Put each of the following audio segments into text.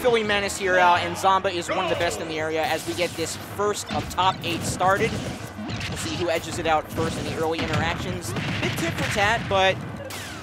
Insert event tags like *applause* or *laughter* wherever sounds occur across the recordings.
Philly Menace here, uh, and Zomba is one of the best in the area as we get this first of top eight started. We'll see who edges it out first in the early interactions. Bit tit for tat, but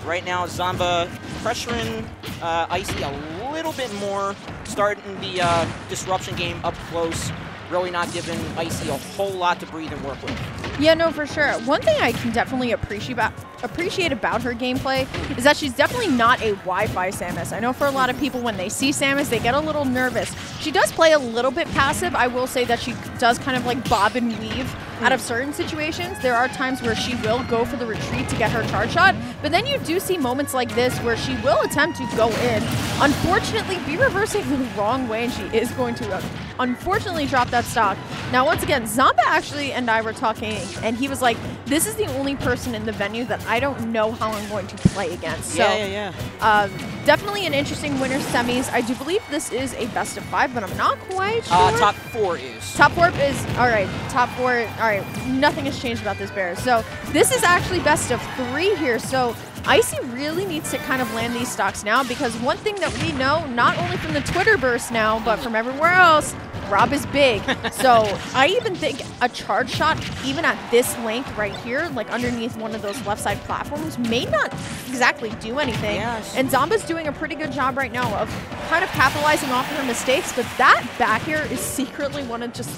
right now Zomba pressuring uh, Icy a little bit more, starting the uh, disruption game up close, really not giving Icy a whole lot to breathe and work with. Yeah, no, for sure. One thing I can definitely appreciate about appreciate about her gameplay is that she's definitely not a Wi-Fi Samus. I know for a lot of people when they see Samus, they get a little nervous. She does play a little bit passive. I will say that she does kind of like bob and weave out of certain situations. There are times where she will go for the retreat to get her charge shot, but then you do see moments like this where she will attempt to go in. Unfortunately, be reversing the wrong way, and she is going to uh, unfortunately dropped that stock. Now, once again, Zomba actually and I were talking, and he was like, this is the only person in the venue that I don't know how I'm going to play against. So, yeah, yeah, yeah. Um, definitely an interesting winner semis. I do believe this is a best of five, but I'm not quite Uh, sure. top four is. Top four is all right. Top four. All right. Nothing has changed about this bear. So this is actually best of three here. So Icy really needs to kind of land these stocks now because one thing that we know, not only from the Twitter burst now, but from everywhere else, Rob is big. so I even think a charge shot, even at this length right here, like underneath one of those left side platforms, may not exactly do anything. Yes. And Zomba's doing a pretty good job right now of kind of capitalizing off of her mistakes, but that back air is secretly one of just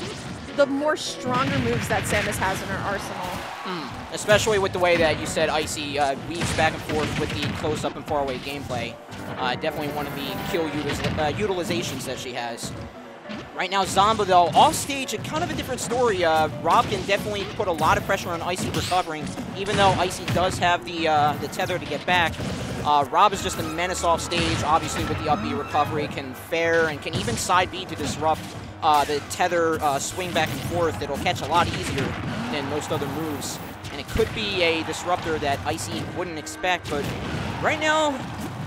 the more stronger moves that Samus has in her arsenal. especially with the way that you said Icy uh, weaves back and forth with the close-up and far-away gameplay. Uh, definitely one of the kill utilis uh, utilizations that she has. Right now, Zomba, though, off stage, a kind of a different story. Uh, Rob can definitely put a lot of pressure on Icy recovering, even though Icy does have the uh, the tether to get back. Uh, Rob is just a menace off stage, obviously with the up B recovery, can fair and can even side B to disrupt uh, the tether uh, swing back and forth. It'll catch a lot easier than most other moves. And it could be a disruptor that Icy wouldn't expect, but right now,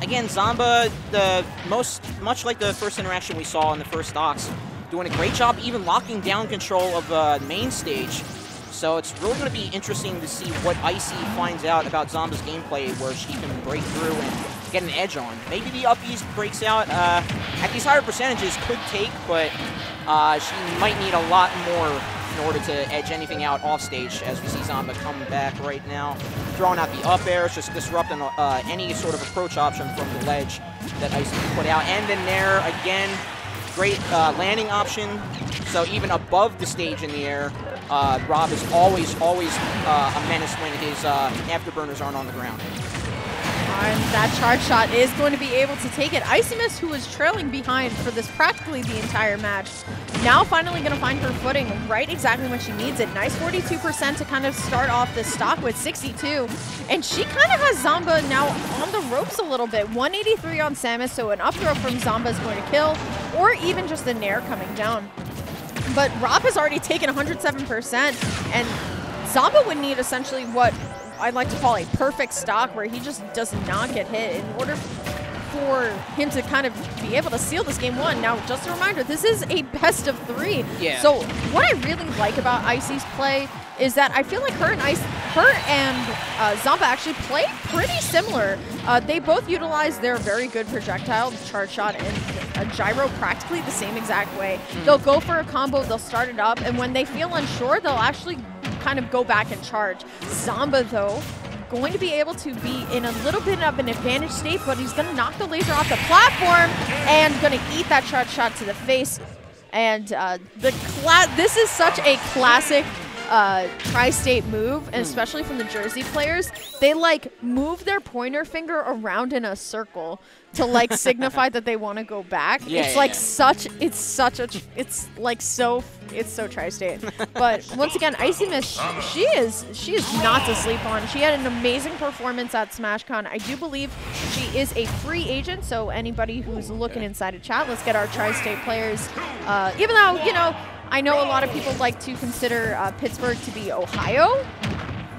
again, Zomba, the most much like the first interaction we saw in the first stocks, doing a great job even locking down control of uh, main stage. So it's really going to be interesting to see what Icy finds out about Zomba's gameplay, where she can break through and get an edge on. Maybe the up East breaks out uh, at these higher percentages could take, but uh, she might need a lot more in order to edge anything out off stage as we see Zomba come back right now. Throwing out the up airs, just disrupting uh, any sort of approach option from the ledge that Icy put out. And then there, again, great uh, landing option. So even above the stage in the air, uh, Rob is always, always uh, a menace when his uh, afterburners aren't on the ground. That charge shot is going to be able to take it. Icymist, who was trailing behind for this practically the entire match, now finally going to find her footing right exactly when she needs it. Nice 42% to kind of start off the stock with 62. And she kind of has Zomba now on the ropes a little bit. 183 on Samus, so an up throw from Zomba is going to kill, or even just a Nair coming down. But Rob has already taken 107%, and Zomba would need essentially what I'd like to call a perfect stock where he just does not get hit in order for him to kind of be able to seal this game one. Now, just a reminder, this is a best of three. Yeah. So what I really like about Icy's play is that I feel like her and Ice, her and uh, Zomba actually play pretty similar. Uh, they both utilize their very good projectile, charge shot, and a gyro practically the same exact way. They'll go for a combo, they'll start it up, and when they feel unsure, they'll actually kind of go back and charge. Zomba, though, going to be able to be in a little bit of an advantage state, but he's going to knock the laser off the platform and going to eat that charge shot to the face. And uh, the this is such a classic uh, tri-state move, and especially from the Jersey players. They like move their pointer finger around in a circle to like *laughs* signify that they want to go back. Yeah, it's yeah, like yeah. such. It's such a. It's like so. It's so tri-state. *laughs* but once again, Icy Mist, she is she is not to sleep on. She had an amazing performance at SmashCon. I do believe she is a free agent, so anybody who's looking inside a chat, let's get our tri-state players. Uh, even though you know, I know a lot of people like to consider uh, Pittsburgh to be Ohio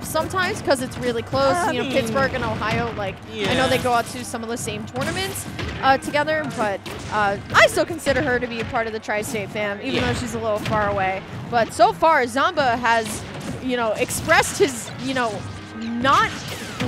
sometimes because it's really close. I you know, mean, Pittsburgh and Ohio, like I know they go out to some of the same tournaments uh, together, but uh, I still consider her to be a part of the Tri-State fam, even Yeah. though she's a little far away. But so far, Zomba has, you know, expressed his, you know, not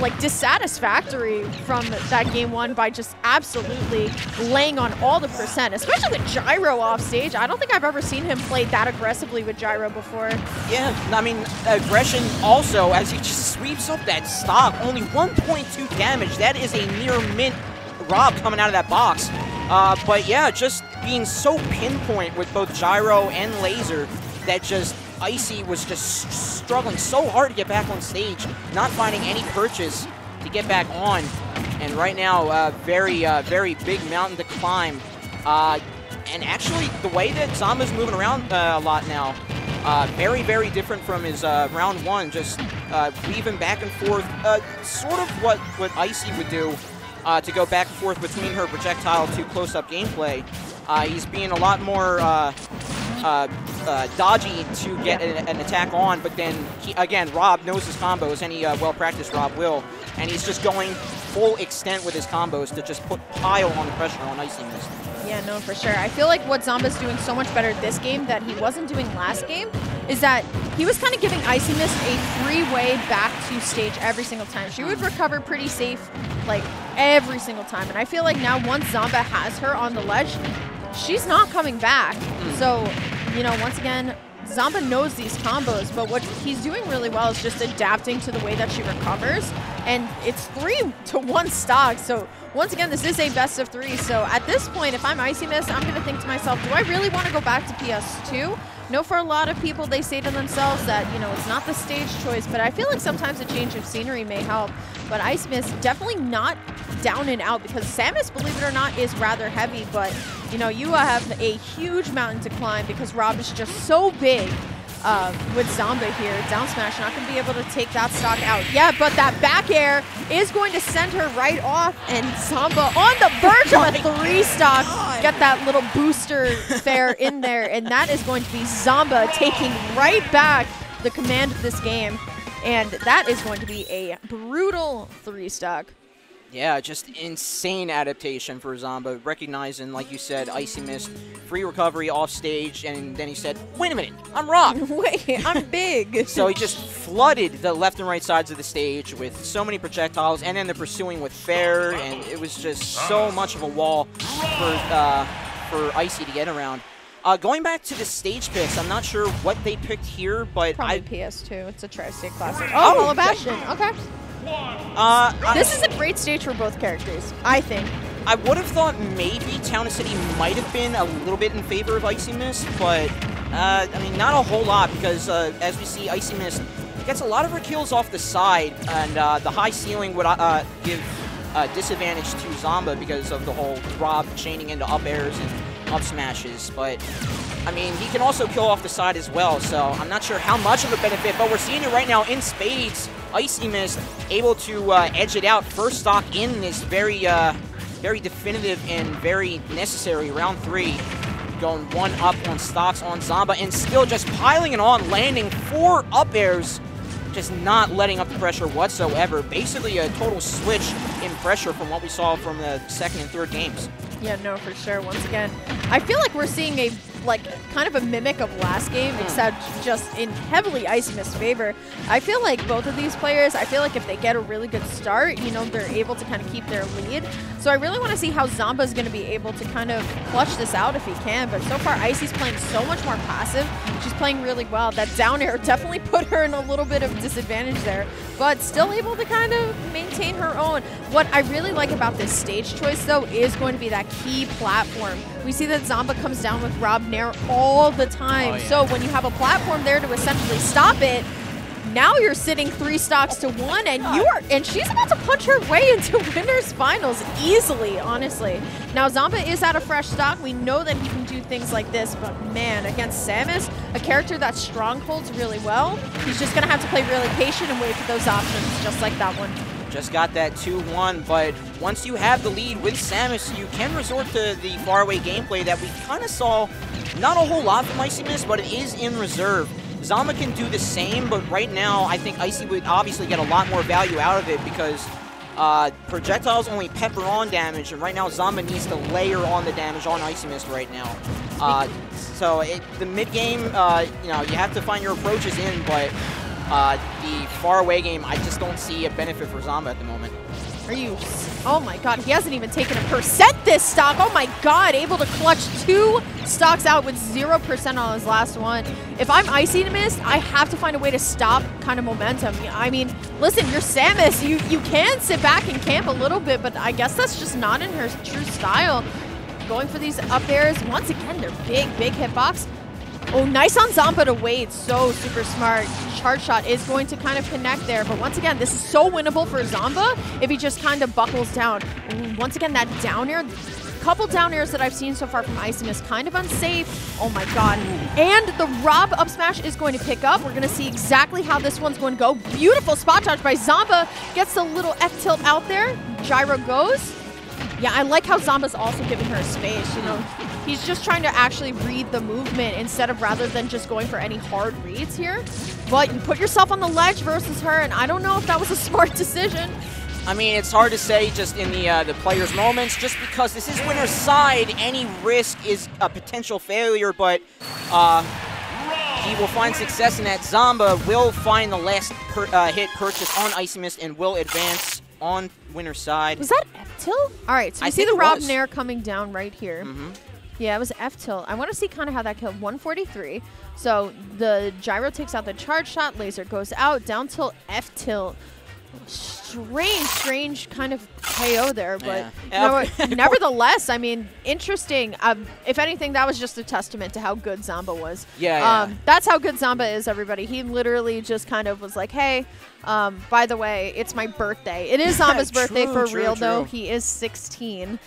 like dissatisfactory from that game one by just absolutely laying on all the percent, especially with Gyro off stage. I don't think I've ever seen him play that aggressively with Gyro before. Yeah, I mean, aggression also, as he just sweeps up that stock, only 1.2 damage. That is a near mint Rob coming out of that box. Uh, but yeah, just being so pinpoint with both Gyro and Laser that just Icy was just struggling so hard to get back on stage, not finding any purchase to get back on. And right now, uh, very, uh, very big mountain to climb. Uh, and actually, the way that Zomba's moving around uh, a lot now, uh, very, very different from his uh, round one, just weaving back and forth, sort of what, what Icy would do to go back and forth between her projectile to close-up gameplay. he's being a lot more uh, dodgy to get an, an, attack on, but then, he, again, Rob knows his combos, any uh, well-practiced Rob will, and he's just going full extent with his combos to just put pile on the pressure on Icy Mist. Yeah, no, for sure. I feel like what Zomba's doing so much better this game that he wasn't doing last game is that he was kind of giving Icy Mist a free way back to stage every single time. She would recover pretty safe, like, every single time. And I feel like now once Zomba has her on the ledge, she's not coming back. Hmm. So you know, once again, Zomba knows these combos, but what he's doing really well is just adapting to the way that she recovers. And it's three *laughs* to one stock. So once again, this is a best of three. So at this point, if I'm Icy Mist, I'm going to think to myself, do I really want to go back to PS2? No, for a lot of people, they say to themselves that, you know, it's not the stage choice, but I feel like sometimes a change of scenery may help. But Ice Mist definitely not down and out because Samus, believe it or not, is rather heavy. But, you know, you have a huge mountain to climb because Rob is just so big uh, with Zomba here. Down smash not going to be able to take that stock out. Yeah, but that back air is going to send her right off. And Zomba on the verge of a *laughs* three stock. Get that little booster fair in there. And that is going to be Zomba taking right back the command of this game. And that is going to be a brutal three stock. Yeah, just insane adaptation for Zomba, recognizing, like you said, Icy Mist, free recovery off stage, and then he said, wait a minute, I'm Rock! *laughs* wait, I'm *laughs* big. so he just flooded the left and right sides of the stage with so many projectiles, and then the pursuing with fair, and it was just so much of a wall for, uh, for Icy to get around. Uh, going back to the stage picks, I'm not sure what they picked here, but Probably I... PS2. It's a Tri-State Classic. Oh, oh Bastion. Okay. Uh, this is a great stage for both characters, I think. I would have thought maybe Town and City might have been a little bit in favor of Icy Mist, but uh, I mean, not a whole lot because uh, as we see, Icy Mist gets a lot of her kills off the side, and uh, the high ceiling would uh, give disadvantage to Zomba because of the whole Rob chaining into up airs and up smashes. But I mean, he can also kill off the side as well, so I'm not sure how much of a benefit, but we're seeing it right now in spades. Icy Mist able to uh, edge it out. First stock in this very, uh, very definitive and very necessary round three. Going one up on stocks on Zomba and still just piling it on, landing four up airs just not letting up the pressure whatsoever. Basically a total switch in pressure from what we saw from the second and third games. Yeah, no, for sure. Once again, I feel like we're seeing a like kind of a mimic of last game, hmm. except just in heavily Icy Mist favor. I feel like both of these players, I feel like if they get a really good start, you know, they're able to kind of keep their lead. So I really want to see how Zomba is going to be able to kind of clutch this out if he can. But so far, Icy's playing so much more passive. She's playing really well. That down air *laughs* definitely put her in a little bit of disadvantage there, but still able to kind of maintain her own. What I really like about this stage choice, though, is going to be that key platform. We see that Zomba comes down with Rob Nair all the time. Oh, yeah. So when you have a platform there to essentially stop it, now you're sitting three stocks to one, and you are, and she's about to punch her way *laughs* into winners finals easily, honestly. Now Zomba is at a fresh stock. We know that he can do things like this, but man, against Samus, a character that strongholds really well, he's just gonna have to play really patient and wait for those options, just like that one. Just got that 2-1, but once you have the lead with Samus, you can resort to the faraway gameplay that we kind of saw not a whole lot from Icy Mist, but it is in reserve. Zomba can do the same, but right now I think Icy would obviously get a lot more value out of it because uh, projectiles only pepper on damage, and right now Zomba needs to layer on the damage on Icy Mist right now. Uh, so it, the mid game, uh, you know, you have to find your approaches in, but uh, the far away game, I just don't see a benefit for Zomba at the moment. Are you? Oh my god, he hasn't even taken a percent this stock. Oh my god, able to clutch two stocks out with 0% on his last one. If I'm Icy Mist, I have to find a way to stop kind of momentum. I mean, listen, you're Samus. You, you can sit back and camp a little bit, but I guess that's just not in her true style. Going for these up airs. Once again, they're big, big hitbox. Oh, nice on Zomba to wait. So super smart. Charge shot is going to kind of connect there. But once again, this is so winnable for Zomba if he just kind of buckles down. Once again, that down air couple down airs that I've seen so far from Isim is kind of unsafe. Oh my god. And the Rob up smash is going to pick up. We're going to see exactly how this one's going to go. Beautiful spot dodge by Zomba. Gets the little F tilt out there. Gyro goes. Yeah, I like how Zomba's also giving her space, you know. He's just trying to actually read the movement instead of rather than just going for any hard reads here. But you put yourself on the ledge versus her, and I don't know if that was a *laughs* smart decision. I mean, it's hard to say just in the uh, the player's moments, just because this is winner's side, any risk is a potential failure, but uh, he will find success in that. Zomba will find the last per, uh, hit purchase on Icy Mist and will advance on winner's side. Was that F tilt? All right, so we I see the Rob was. Nair coming down right here. hmm Yeah, it was F tilt. I want to see kind of how that killed 143. So the gyro takes out the charge shot, laser goes out, down tilt, F tilt. Strange, strange kind of KO there, but *laughs* Yeah. *laughs* nevertheless, I mean, interesting. Um, if anything, that was just a testament to how good Zomba was. Yeah, yeah. Um, that's how good Zomba is, everybody. He literally just kind of was like, hey, um, by the way, it's my birthday. It is *laughs* Zomba's birthday for true, real, though. He is 16.